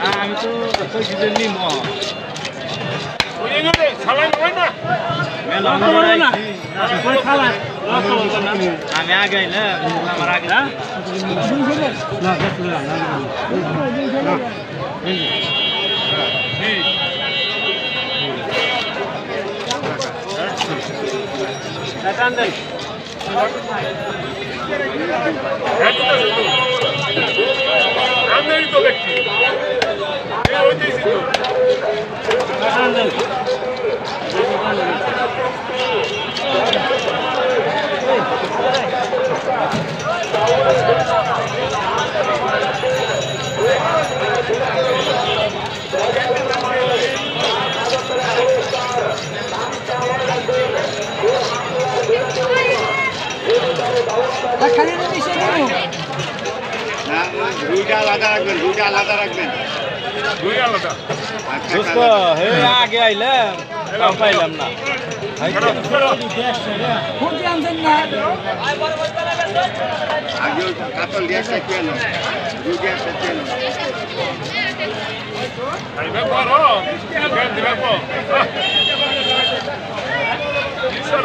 हामी त सबै सिजन नि म हामी आगे होइन राखेर তো কইছি যে নিম আমি আগে এলাম আমার আগে না টান দেন আমি তো ব্যক্তি এই হইতেছি রুইটা আলাদা রাখবেন রুইটা আলাদা রাখবেন। দুই আলাদা। আচ্ছা, দোস্ত হে আগে আইলাম তাও পাইলাম না। আগে ওই কাতল দিয়ে কেন রুই দিয়ে কেন খাইবে করো দিবে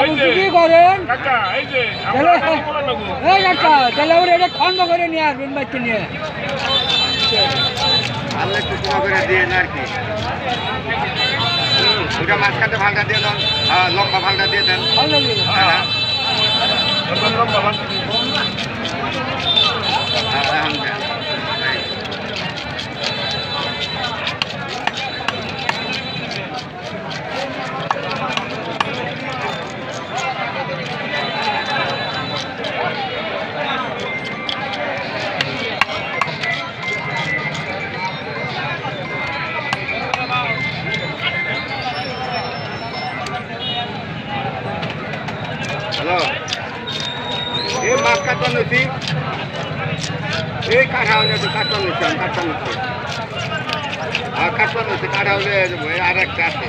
কোন নম্বর এই যে কি করেন। কাকা এই একটা তাহলে ওরা এটা খন্ড করে নিয়ে আসবেন বাচ্চা নিয়ে। করে দিয়ে আর কি। ওটা মাঝখানে ভাঙা দিয়ে দেন হ্যাঁ লম্বা ভাঙা দিয়ে দেন। ভালো লাগবে নছি এই কাঠা হলে তো কাটবা নিচ্ছি আমি কাটবা নিচ্ছি আর কাটবা নছি কাঠা হলে আর একটা আছে।